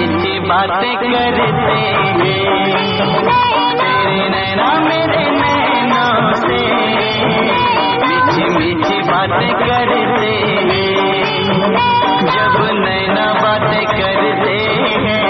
नई बातें करते हैं तेरे नैना मेरे नैनों से मीठी मीठी बातें करते हैं जब नैना बातें करते हैं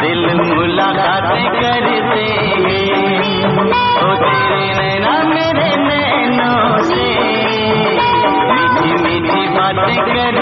दिल मुलाकातें करते हैं तेरे नैना मेरे नैनों से मीठी मीठी बातें करते